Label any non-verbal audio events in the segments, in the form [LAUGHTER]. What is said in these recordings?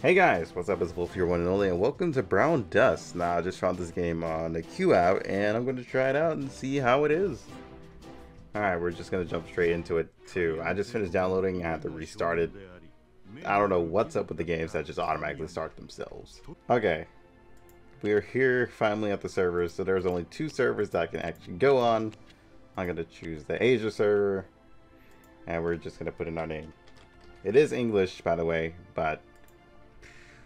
Hey guys, what's up? It's Volf here, one and only, and welcome to Brown Dust. Now, I just found this game on the QooApp, and I'm going to try it out and see how it is. Alright, we're just going to jump straight into it, too. I just finished downloading, I had to restart it. I don't know what's up with the games that just automatically start themselves. Okay, we are here finally at the servers, so there's only two servers that I can actually go on. I'm going to choose the Asia server, and we're just going to put in our name. It is English, by the way, but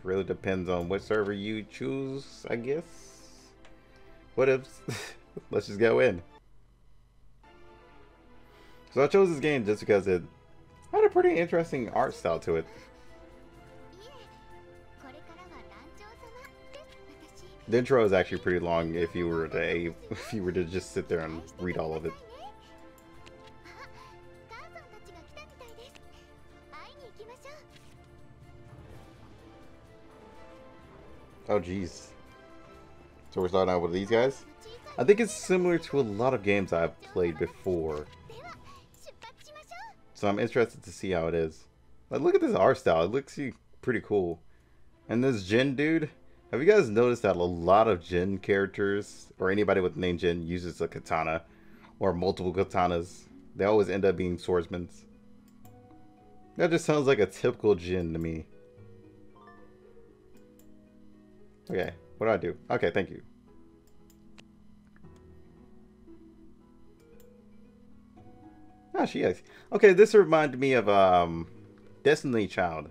really depends on what server you choose, I guess. What if? [LAUGHS] Let's just go in. So I chose this game just because it had a pretty interesting art style to it. The intro is actually pretty long if you were to if you were to just sit there and read all of it. Jeez. So we're starting out with these guys? I think it's similar to a lot of games I've played before. So I'm interested to see how it is. Like, look at this art style. It looks pretty cool. And this Jin dude, have you guys noticed that a lot of Jin characters, or anybody with the name Jin, uses a katana, or multiple katanas? They always end up being swordsmen. That just sounds like a typical Jin to me. Okay, what do I do? Okay, thank you. Ah, she is. Okay, this reminded me of um, Destiny Child.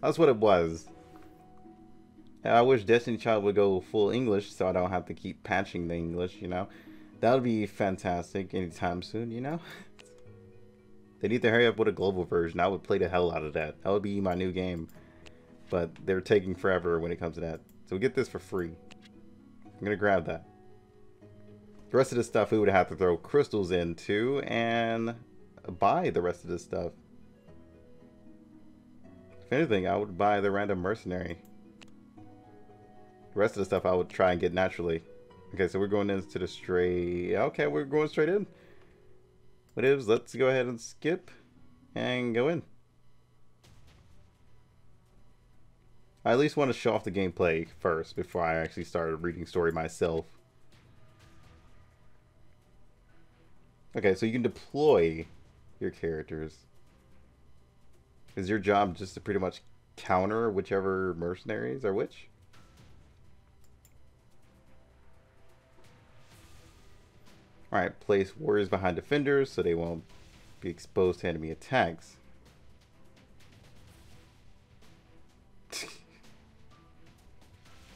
That's what it was. I wish Destiny Child would go full English so I don't have to keep patching the English, you know? That would be fantastic anytime soon, you know? [LAUGHS] they need to hurry up with a global version. I would play the hell out of that. That would be my new game. But they're taking forever when it comes to that. So we get this for free. I'm going to grab that. The rest of this stuff we would have to throw crystals into and buy the rest of this stuff. If anything, I would buy the random mercenary. The rest of the stuff I would try and get naturally. Okay, so we're going into the straight... Okay, we're going straight in. What is? Let's go ahead and skip and go in. I at least want to show off the gameplay first before I actually started reading story myself. Okay, so you can deploy your characters. Is your job just to pretty much counter whichever mercenaries are which? Alright, place warriors behind defenders so they won't be exposed to enemy attacks.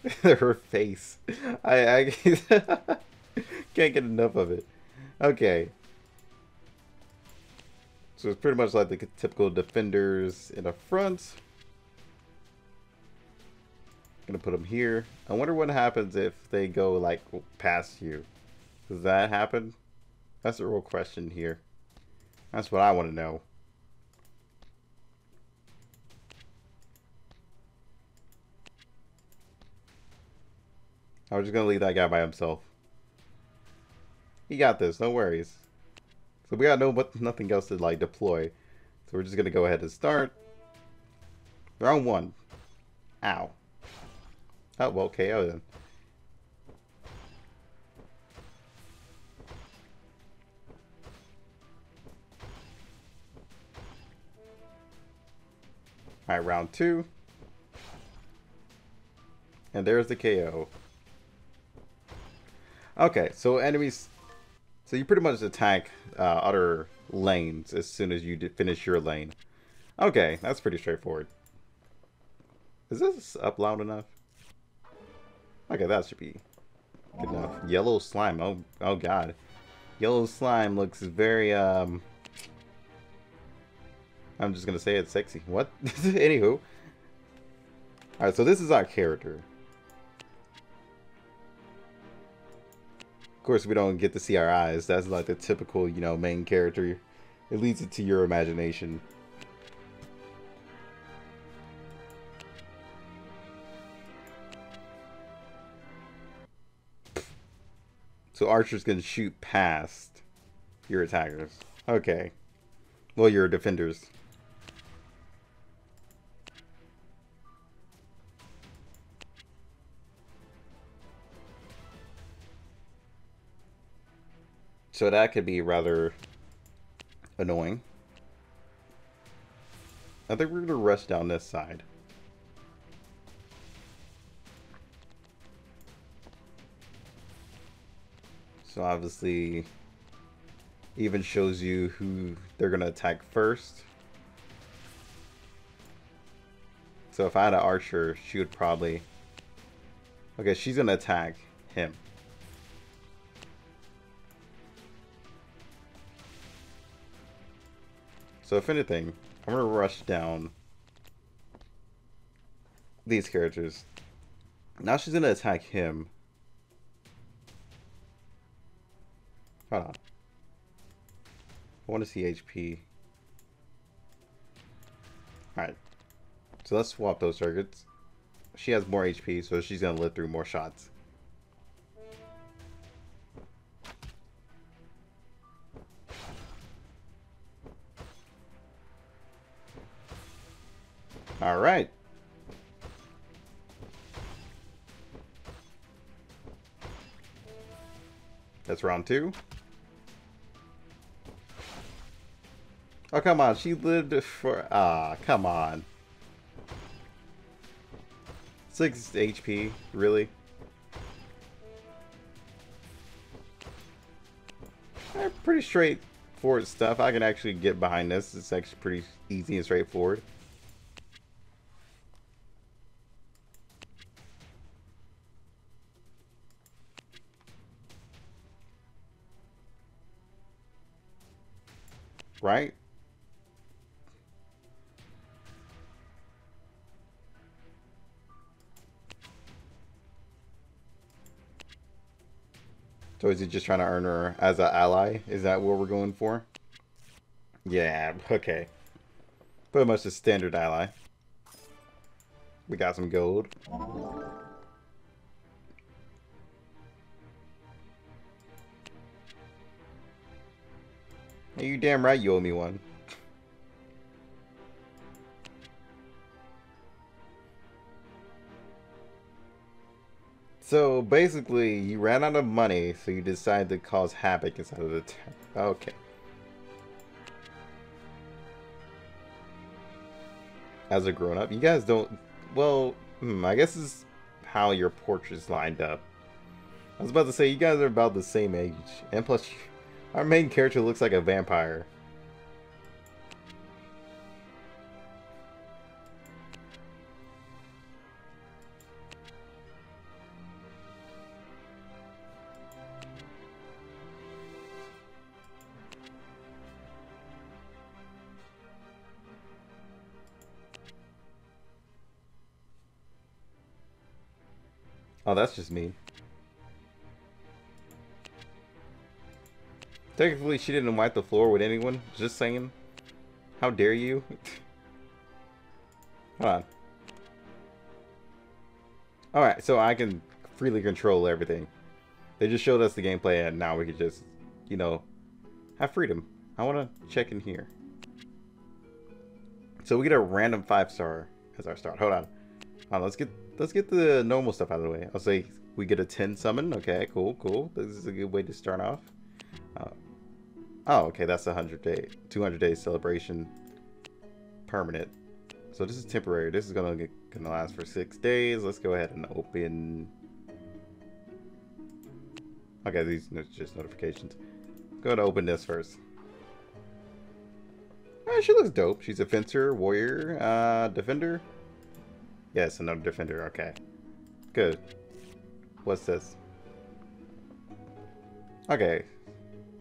[LAUGHS] her face. I, I [LAUGHS] can't get enough of it. Okay. So it's pretty much like the typical defenders in the front. Gonna put them here. I wonder what happens if they go like past you. Does that happen? That's the real question here. That's what I want to know. I was just gonna leave that guy by himself. He got this, no worries. So we got no but nothing else to like deploy. So we're just gonna go ahead and start. Round one. Ow. Oh well KO then. Alright, round two. And there's the KO. Okay, so enemies... So you pretty much attack uh, other lanes as soon as you finish your lane. Okay, that's pretty straightforward. Is this up loud enough? Okay, that should be good enough. Yellow slime. Oh, oh god. Yellow slime looks very, um... I'm just gonna say it's sexy. What? [LAUGHS] Anywho. Alright, so this is our character. Of course, we don't get to see our eyes. That's like the typical, you know, main character. It leads it to your imagination. So archers can shoot past your attackers. Okay. Well, your defenders. So that could be rather annoying. I think we're going to rush down this side. So obviously, even shows you who they're going to attack first. So if I had an archer, she would probably... Okay, she's going to attack him. So if anything, I'm to rush down these characters. Now she's to attack him. Hold on. I want to see HP. Alright. So let's swap those targets. She has more HP, so she's to live through more shots. Alright. That's round two. Oh, come on. She lived for... Ah, come on. 6 HP? Really? Eh, pretty straightforward stuff. I can actually get behind this. It's actually pretty easy and straightforward. Right? So is he just trying to earn her as an ally? Is that what we're going for? Yeah, okay. Pretty much a standard ally. We got some gold. Hey, you damn right you owe me one. So basically, you ran out of money, so you decided to cause havoc inside of the town. Okay. As a grown-up, you guys don't... Well, hmm, I guess is how your portraits lined up. I was about to say, you guys are about the same age. And plus, our main character looks like a vampire. Oh, that's just me. Technically, she didn't wipe the floor with anyone. Just saying. How dare you? [LAUGHS] Hold on. Alright, so I can freely control everything. They just showed us the gameplay and now we can just, you know, have freedom. I want to check in here. So we get a random five star as our start. Hold on. Hold on, let's get let's get the normal stuff out of the way. I'll say we get a 10 summon. Okay, cool, cool. This is a good way to start off. Uh, oh, okay, that's a 100 day, 200 day celebration permanent. So this is temporary. This is gonna get, gonna last for six days. Let's go ahead and open. Okay, these are just notifications. Go ahead and open this first. Oh, she looks dope. She's a fencer, warrior, uh, defender. Yes, another defender. Okay. Good. What's this? Okay.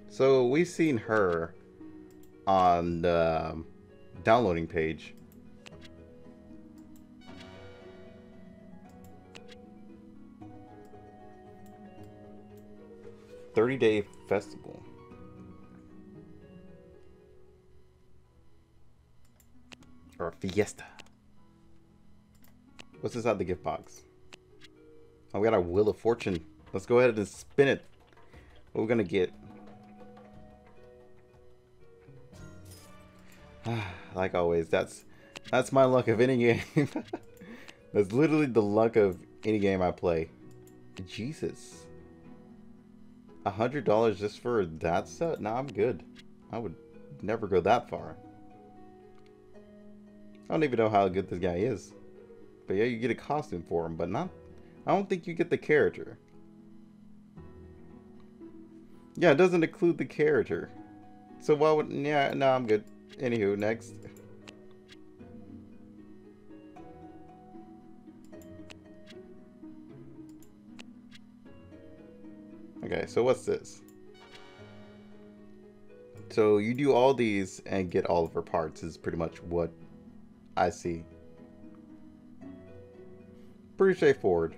So we've seen her on the downloading page. Thirty day festival. Or fiesta. What's inside the gift box? Oh, we got our Wheel of Fortune. Let's go ahead and spin it. What we're we gonna get? [SIGHS] like always, that's that's my luck of any game. [LAUGHS] that's literally the luck of any game I play. Jesus. A hundred dollars just for that set? Nah, I'm good. I would never go that far. I don't even know how good this guy is. But yeah, you get a costume for him, but not... I don't think you get the character. Yeah, it doesn't include the character. So why would... Yeah, no, I'm good. Anywho, next. Okay, so what's this? So you do all these and get all of her parts is pretty much what I see. Pretty straightforward.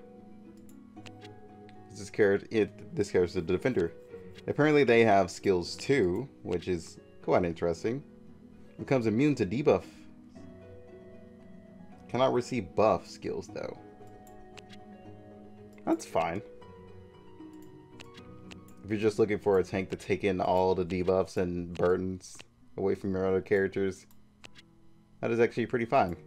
This character, it, this character is the defender. Apparently they have skills too, which is quite interesting. Becomes immune to debuff. Cannot receive buff skills though. That's fine. If you're just looking for a tank to take in all the debuffs and burdens away from your other characters, that is actually pretty fine.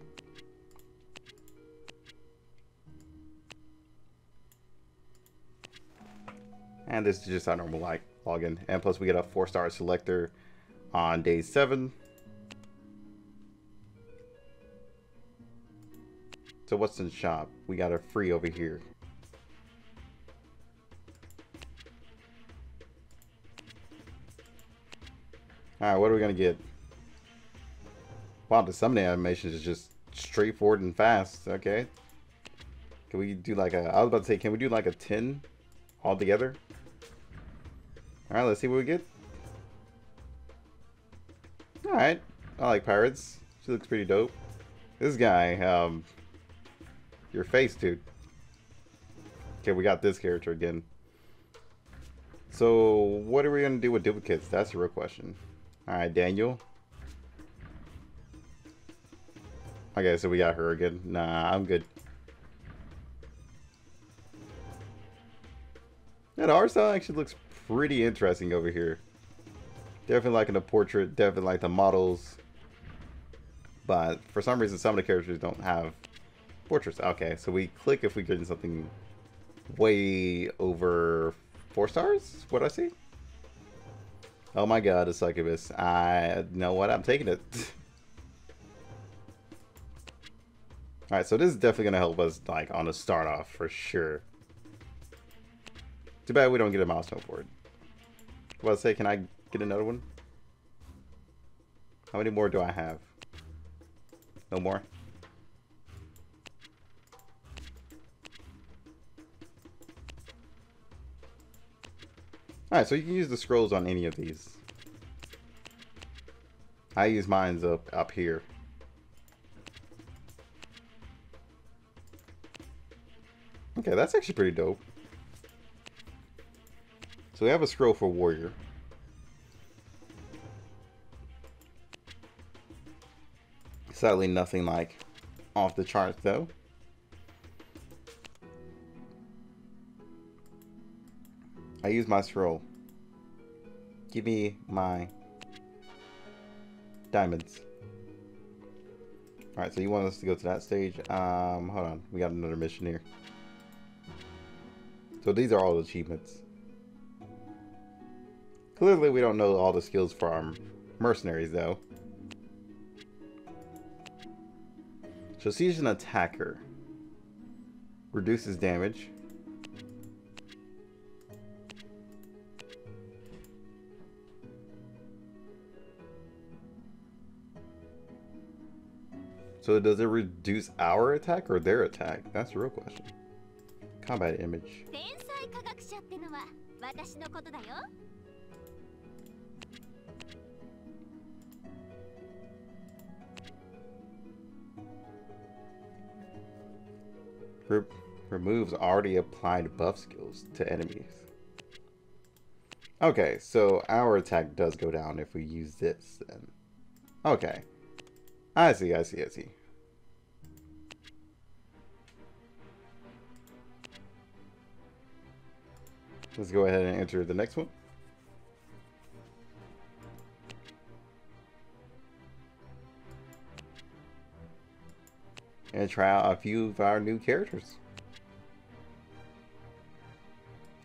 And this is just our normal like login. And plus we get a four star selector on day seven. So what's in shop? We got a free over here. Alright, what are we gonna get? Wow, the summon animations is just straightforward and fast. Okay. Can we do like a... I was about to say, can we do like a 10 all together? Alright, let's see what we get. Alright. I like pirates. She looks pretty dope. This guy, um... Your face, dude. Okay, we got this character again. So, what are we going to do with duplicates? That's the real question. Alright, Daniel. Okay, so we got her again. Nah, I'm good. That art style actually looks pretty interesting over here. Definitely liking the portrait, definitely like the models. But for some reason, some of the characters don't have portraits. Okay, so we click if we get something way over four stars? What I see? Oh my god, a succubus. I know what, I'm taking it. [LAUGHS] Alright, so this is definitely going to help us, like, on the start off, for sure. Too bad we don't get a milestone for it. Well, say, can I get another one? How many more do I have? No more? Alright, so you can use the scrolls on any of these. I use mine's up, up here. Okay, that's actually pretty dope. So we have a scroll for warrior. Sadly, nothing like off the charts though. I use my scroll. Give me my diamonds. Alright, so you want us to go to that stage. Um, hold on. We got another mission here. So these are all achievements. Clearly we don't know all the skills for our mercenaries though. So she's an attacker. Reduces damage. So does it reduce our attack or their attack? That's the real question. Combat image. Re removes already applied buff skills to enemies. Okay, so our attack does go down if we use this then. Okay. I see, I see, I see. Let's go ahead and enter the next one. And try out a few of our new characters.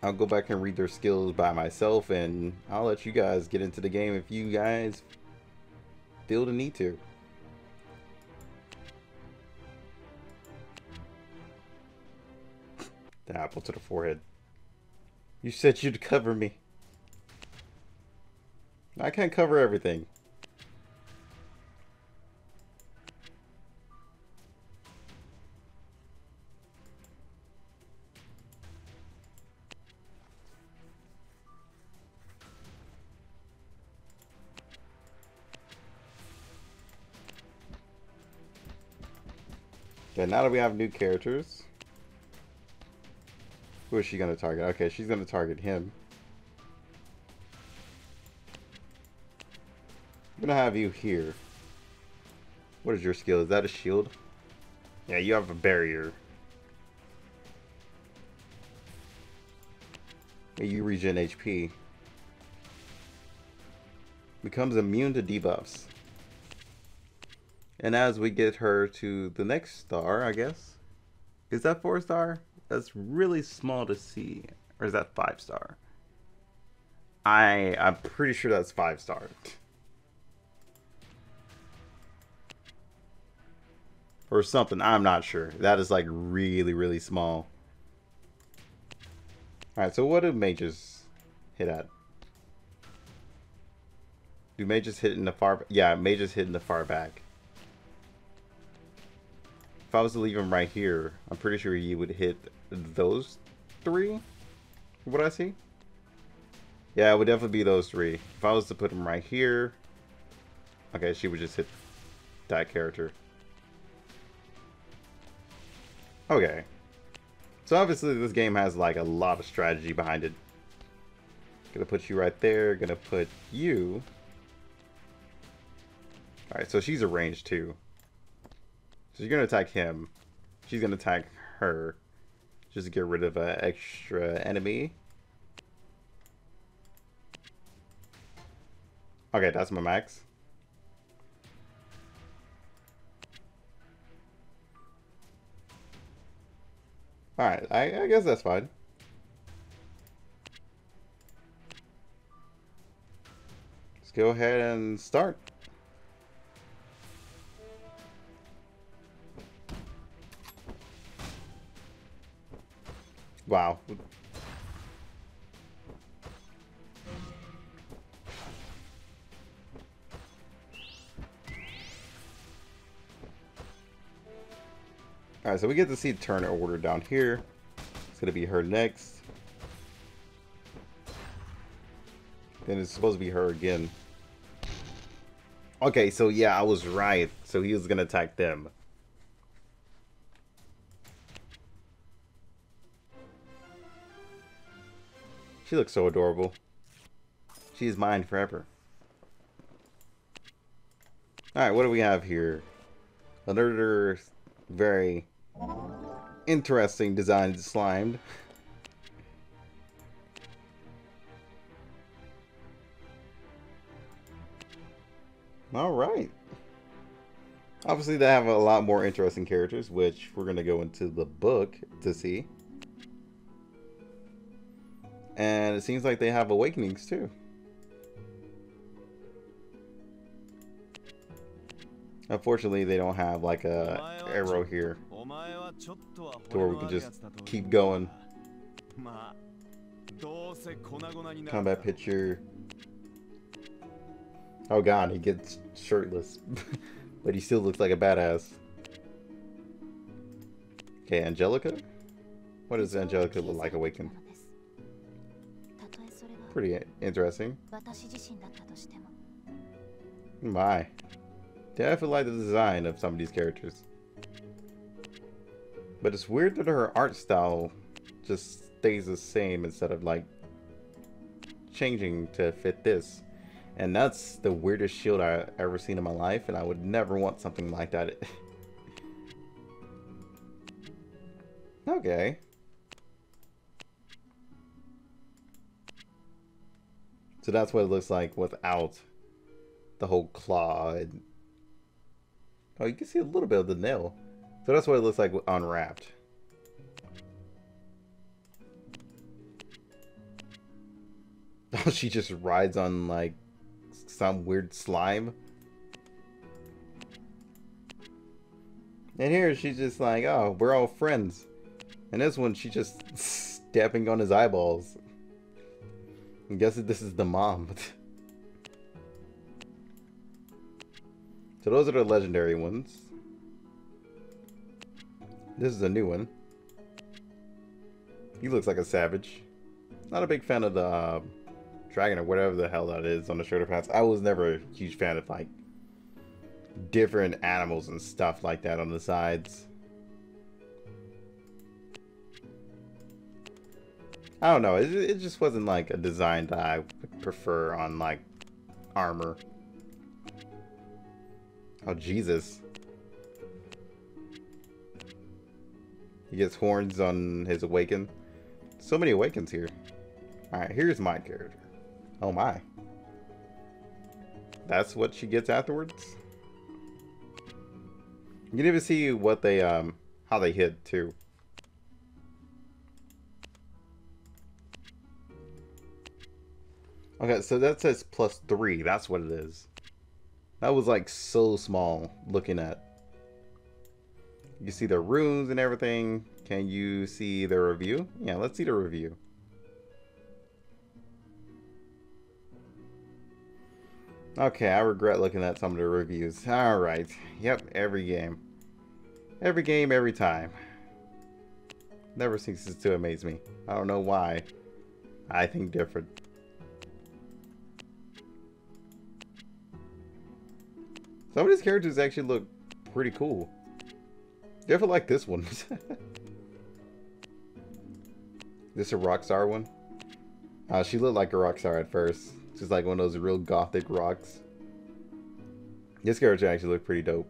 I'll go back and read their skills by myself, and I'll let you guys get into the game if you guys feel the need to. The apple to the forehead. You said you'd cover me. I can't cover everything. Okay, now that we have new characters. Who is she going to target? Okay, she's going to target him. I'm going to have you here. What is your skill? Is that a shield? Yeah, you have a barrier. You regen HP. Becomes immune to debuffs. And as we get her to the next star, I guess. Is that four star? That's really small to see. Or is that five star? I I'm pretty sure that's five star. Or something. I'm not sure. That is like really, really small. Alright, so what do mages hit at? Do mages hit in the far... Yeah, mages hit in the far back. If I was to leave him right here, I'm pretty sure he would hit those three. What I see? Yeah, it would definitely be those three. If I was to put him right here, okay, she would just hit that character. Okay. So obviously this game has like a lot of strategy behind it. Gonna put you right there, gonna put you. Alright, so she's a range too. So you're to attack him. She's to attack her. Just to get rid of an extra enemy. Okay, that's my max. Alright, I, I guess that's fine. Let's go ahead and start. Wow. Alright, so we get to see turn order down here. It's gonna be her next. Then it's supposed to be her again. Okay, so yeah, I was right. So he was gonna attack them. She looks so adorable. She is mine forever. Alright, what do we have here? Another very interesting design slimed. Alright. Obviously they have a lot more interesting characters, which we're going to go into the book to see. And it seems like they have awakenings too. Unfortunately, they don't have like a arrow here to where we can just keep going. Combat picture. Oh god, he gets shirtless. [LAUGHS] but he still looks like a badass. Okay, Angelica? What does Angelica look like awakened? Pretty interesting. My. Definitely like the design of some of these characters. But it's weird that her art style just stays the same instead of like changing to fit this. And that's the weirdest shield I've ever seen in my life, and I would never want something like that. [LAUGHS] okay. So that's what it looks like without the whole claw. And... Oh, you can see a little bit of the nail. So that's what it looks like unwrapped. [LAUGHS] Oh, she just rides on like some weird slime. And here she's just like, oh, we're all friends. And this one, she's just [LAUGHS] stepping on his eyeballs. I'm guessing this is the mom. [LAUGHS] so those are the legendary ones. This is a new one. He looks like a savage. Not a big fan of the uh, dragon or whatever the hell that is on the shoulder pads. I was never a huge fan of like different animals and stuff like that on the sides. I don't know. It, it just wasn't like a design that I would prefer on like armor. Oh, Jesus. He gets horns on his awaken. So many awakens here. Alright, here's my character. Oh my. That's what she gets afterwards? You can even see what they, um, how they hit too. Okay, so that says plus three. That's what it is. That was like so small looking at. You see the runes and everything. Can you see the review? Yeah, let's see the review. Okay, I regret looking at some of the reviews. Alright. Yep, every game. Every game, every time. Never ceases to amaze me. I don't know why. I think different. Some of these characters actually look pretty cool. Definitely like this one. [LAUGHS] this a Rockstar one? Uh, she looked like a Rockstar at first. Just like one of those real gothic rocks. This character actually looked pretty dope.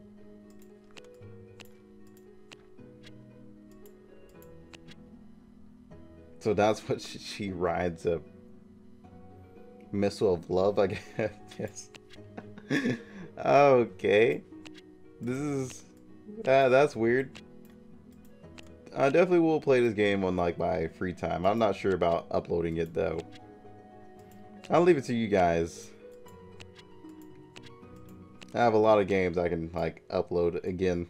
So that's what she rides a missile of love, I [LAUGHS] guess. Okay. This is uh, that's weird. I definitely will play this game on like my free time. I'm not sure about uploading it though. I'll leave it to you guys. I have a lot of games I can like upload again.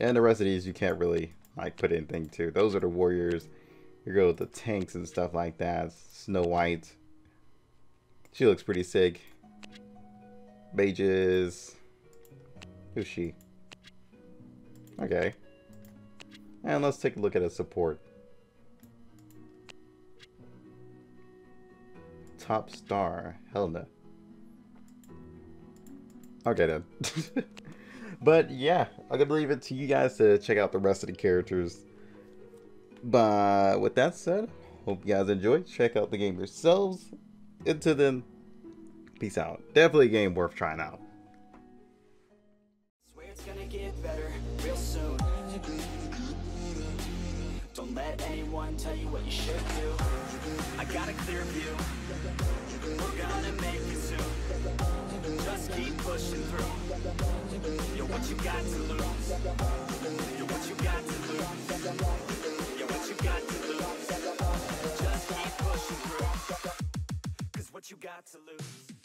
And the rest of these you can't really like put anything to. Those are the warriors. You go with the tanks and stuff like that. Snow White. She looks pretty sick. Mages. Who's she? Okay. And let's take a look at a support. top star. Helena. Okay then. [LAUGHS] but yeah, I'm gonna leave it to you guys to check out the rest of the characters. But with that said, hope you guys enjoyed. Check out the game yourselves. Until then, peace out. Definitely a game worth trying out. Don't let anyone tell you what you should do. I got a clear view. We're gonna make it soon. Just keep pushing through. You're what you got to lose. You're what you got to lose. You're what you got to lose. Just keep pushing through. Cause what you got to lose.